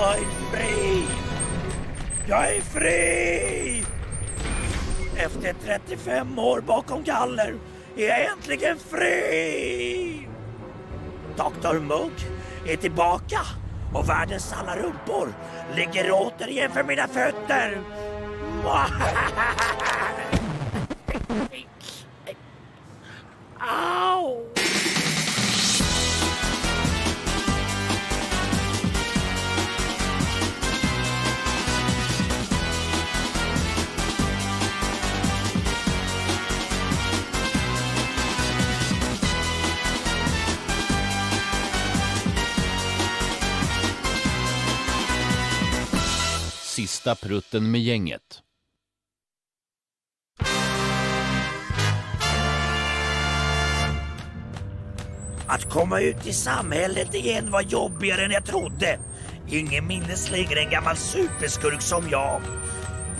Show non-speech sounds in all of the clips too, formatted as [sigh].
Jag är fri! Jag är fri! Efter 35 år bakom galler är jag äntligen fri! Dr Mugg är tillbaka och världens alla rumpor ligger återigen för mina fötter. [laughs] Au! Sista prutten med gänget. Att komma ut i samhället igen var jobbigare än jag trodde. Ingen minnes längre en gammal superskurk som jag.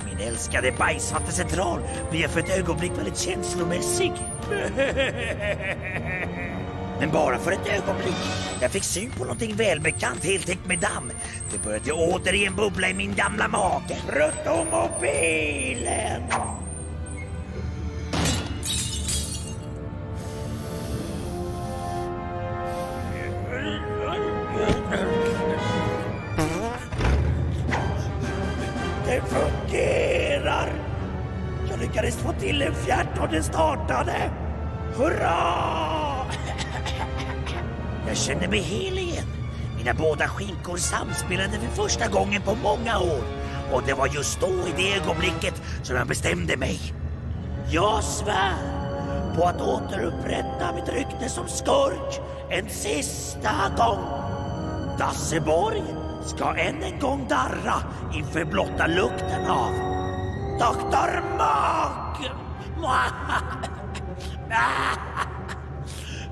Min älskade bajsvattencentral blev för ett ögonblick väldigt känslomässig. [laughs] Men bara för ett ögonblick. Jag fick syn på någonting välbekant heltäckt med damm. Det började återigen bubbla i min gamla mage. Bruttomobilen! Det fungerar! Jag lyckades få till en fjärt och den startade. Hurra! Jag kände mig hel igen. Mina båda skinkor samspelade för första gången på många år. Och det var just då, i det ögonblicket, som jag bestämde mig. Jag svär på att återupprätta mitt rykte som skurk en sista gång. Dasseborg ska än en gång darra inför blotta lukten av Dr. Mag! [laughs] Mwah!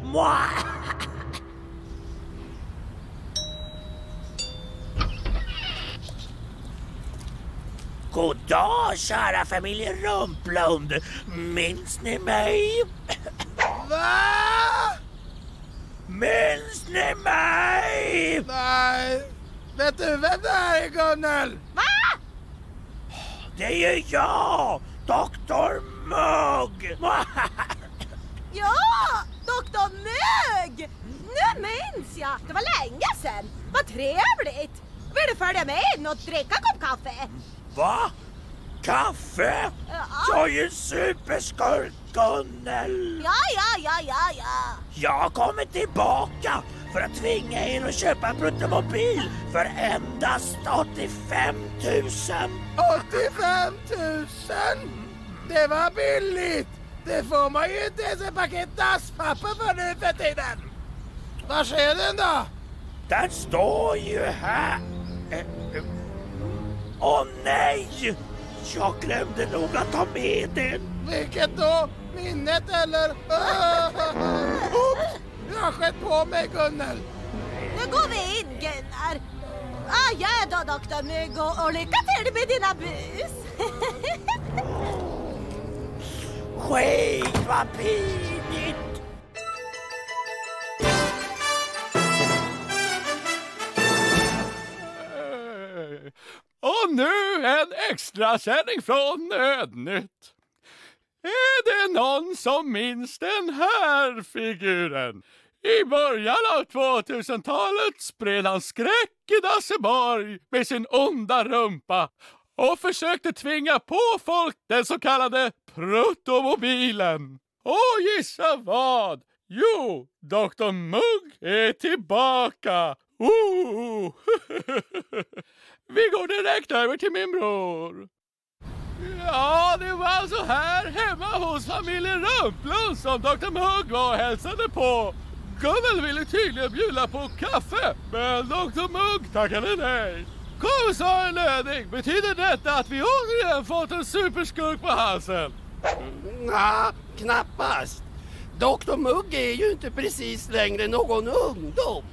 [laughs] Mwah! God dag, kära familjen Rumplund. Minns ni mig? Va? Minns ni mig? Nej. Vet du vem det här är Gunnel? Det är ju jag, Dr. Mugg. [laughs] Ja, doktor Mög! Nu minns jag! Det var länge sedan. Vad trevligt! Vill du följa med in och dricka en kopp kaffe? Va? Kaffe? Ja. Jag är ju superskurk, Gunnel. Ja, ja, ja, ja, ja. Jag kommer tillbaka för att tvinga er att köpa en bruttomobil för endast 85 000. 85 000! Det var billigt! Det får man ju inte ens ett paket dasspapper för nu för tiden. Var är den då? Den står ju här. Åh nej! Jag glömde nog att ta med den. Vilket då? Minnet eller? [laughs] Oops! Jag har skett på mig Gunnel. Nu går vi in, Gunnar. Adjö då, doktor Mög och, och lycka till med dina bus. [laughs] Skit vad! Nu en extra sändning från Nödnytt. Är det någon som minns den här figuren? I början av 2000-talet spred han skräck i Dasseborg med sin onda rumpa och försökte tvinga på folk den så kallade protomobilen. Och gissa vad? Jo, Dr Mugg är tillbaka! Ooh. [laughs] Vi går direkt över till min bror. Ja, det var alltså här hemma hos familjen Rumplund som Dr Mugg var och hälsade på. Gunnel ville tydligen bjuda på kaffe, men Dr Mugg tackade nej. Kom, Saren Löning. betyder detta att vi återigen fått en superskurk på halsen? Nja, knappast. Dr Mugg är ju inte precis längre någon ungdom.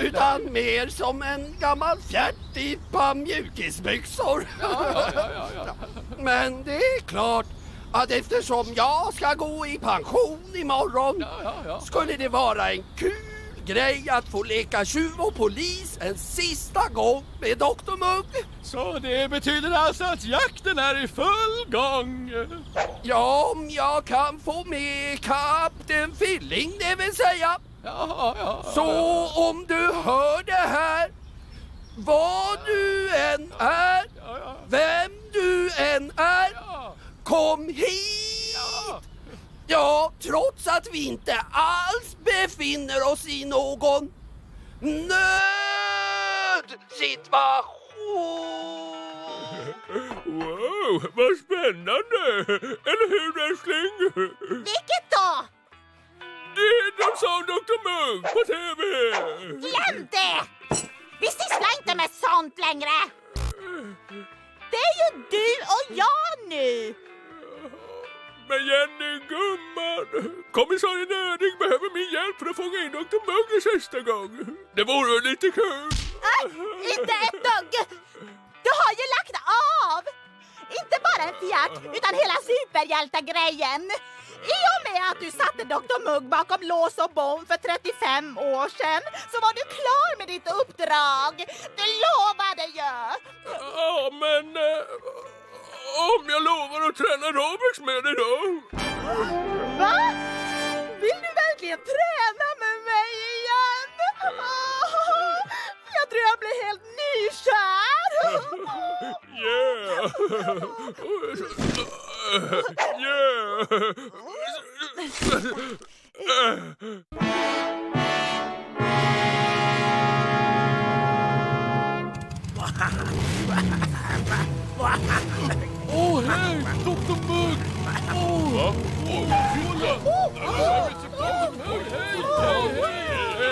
Utan mer som en gammal fjärt i ett par mjukisbyxor. Ja, ja, ja, ja, ja. Men det är klart att eftersom jag ska gå i pension imorgon skulle det vara en kul grej att få leka tjuv och polis en sista gång med Dr Mugg. Så det betyder alltså att jakten är i full gång? Ja, om jag kan få med Kapten Filling, det vill säga. Ja, ja. Så om du hör det här, vad du än är, vem du än är, kom hit! Ja, trots att vi inte alls befinner oss i någon nödsituation. Wow, vad spännande! Eller hur älskling? Vilket sa Dr Mugg på TV! Glöm det! Vi sysslar inte med sånt längre. Det är ju du och jag nu. Men Jenny gumman, kommissarie Nödig behöver min hjälp för att fånga in Dr Mugg en sista gång. Det vore lite kul. Äh, inte ett dugg. Du har ju lagt av. Inte bara en fjärt, utan hela superhjältegrejen. I med att du satte Dr Mugg bakom lås och bom för 35 år sedan så var du klar med ditt uppdrag. Du lovade ju. Ja, men eh, om jag lovar att träna aerobics med dig då? Va? Vill du verkligen träna med mig igen? Åh, jag tror jag blir helt nykär. Yeah! yeah! Åh, hej! Dr Mugg! Åh!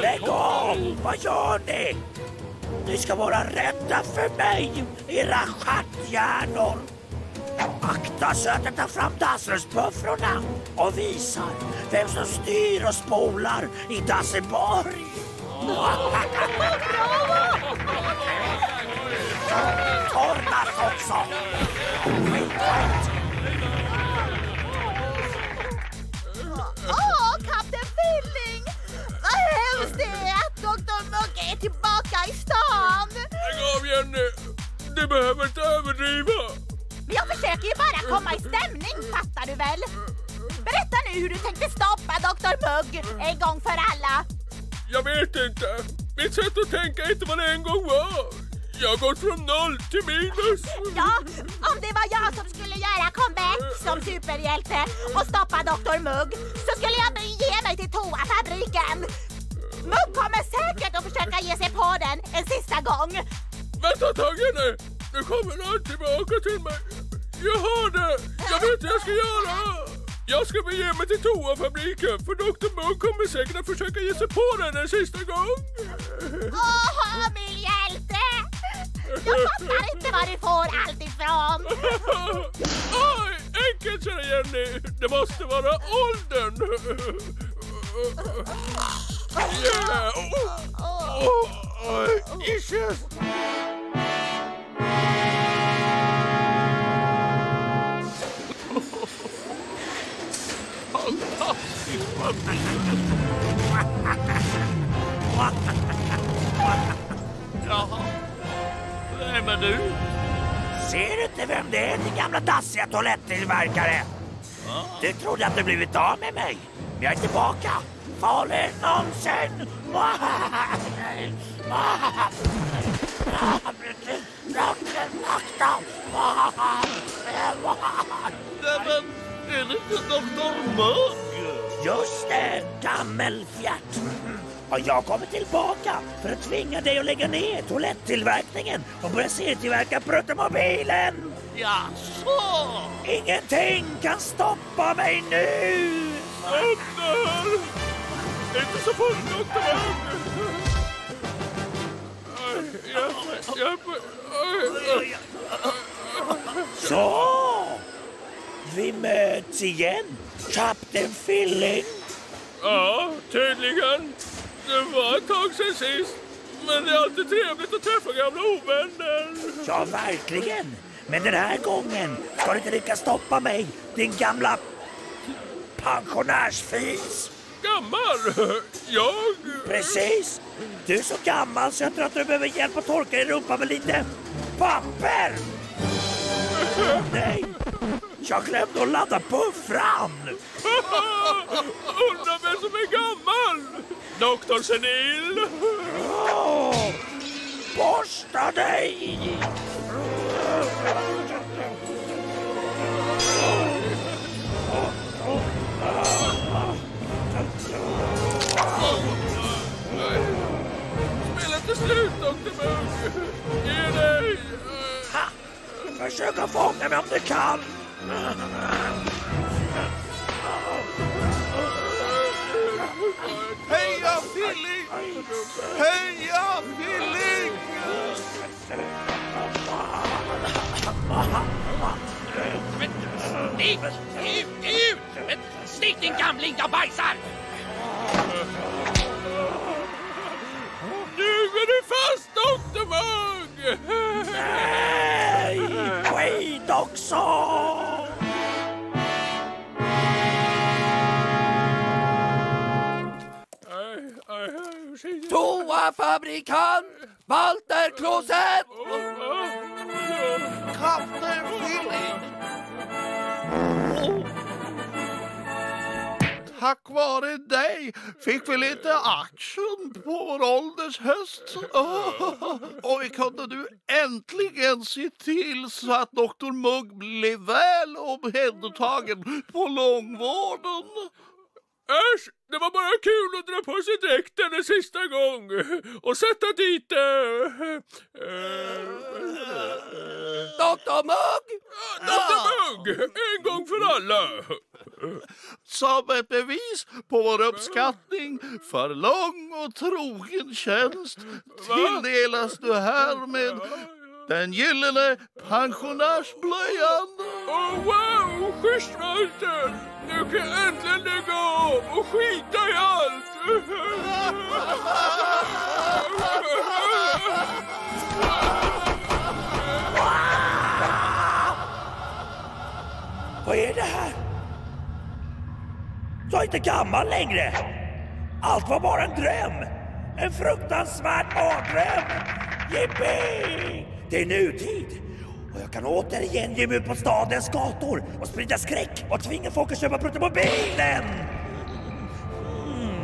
Lägg av! Vad gör ni? Ni ska vara rädda för mig, era stjärthjärnor! Akta så att jag tar fram dassrörsbuffrorna och visar vem som styr och spolar i Dasseborg. Torrdass också! En gång för alla. Jag vet inte. Mitt sätt att tänka är inte vad det en gång var. Jag har gått från noll till minus. Ja, om det var jag som skulle göra comeback som superhjälte och stoppa Dr Mugg så skulle jag ge mig till toafabriken. Mugg kommer säkert att försöka ge sig på den en sista gång. Vänta tag Jenny! Nu kommer han tillbaka till mig. Jag har det! Jag vet vad jag ska göra! Jag ska bege mig till toafabriken för Dr Mugg kommer säkert att försöka ge sig på den en sista gång. Åh, min hjälte! Jag fattar inte var du får allt ifrån. Oj, enkelt säger Jenny. Det måste vara åldern. Yeah. Oh, oh, oh, Jaha. Vem är du? Ser du inte vem det är, din gamla dassiga toalettillverkare? Du trodde att du blivit av med mig, men jag är tillbaka. Farligare än någonsin. Men är det inte Dr Mugg? Det, gammelfjärt. Och jag kommer tillbaka för att tvinga dig att lägga ner toalettillverkningen och börja serietillverka Bruttomobilen. Jaså? Ingenting kan stoppa mig nu! Vänner! Inte så mig, hjälp mig! Aj, aj. Så! Vi möts igen, Kapten Filling. Ja, tydligen. Det var ett tag sedan sist. Men det är alltid trevligt att träffa gamla ovänner. Ja, verkligen. Men den här gången ska du inte lyckas stoppa mig, din gamla pensionärsfis. gammal. [laughs] Jag... Precis! Du är så gammal så jag tror att du behöver hjälp att torka din rumpa med lite papper! [laughs] Nej! Jag glömde att ladda puffran! [laughs] Undrar vem som är gammal? Doktor Senil? Åh! Borsta dig! Spela inte slut, Doktor Mugg. Ge dig. Ha! Försök att fånga mig om du kan! Aj, aj, aj, ursäkta. Toafabrikant Walter Klosett! Kapten Tack vare dig fick vi lite action på vår ålders höst. Och vi kunde nu äntligen se till så att doktor Mugg blev väl omhändertagen på långvården. Äsch, det var bara kul att dra på sig dräkten en sista gång och sätta dit... Äh, äh, Doktor Mugg! Doktor Mugg, en gång för alla! Som ett bevis på vår uppskattning för lång och trogen tjänst tilldelas du härmed den gyllene pensionärsblöjan. Oh, wow, schysst Walter! Nu kan jag äntligen lägga av och skita i allt! Vad är det här? Jag är inte gammal längre! Allt var bara en dröm! En fruktansvärd mardröm! Jippi! Det är nutid! Och jag kan återigen ge mig ut på stadens gator och sprida skräck och tvinga folk att köpa protomobilen! Mm.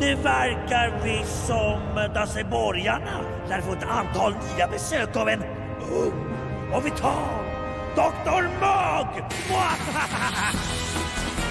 Det verkar visst som Dasseborgarna lär få ett antal nya besök av en ung och vital Dr Mugg! [laughs]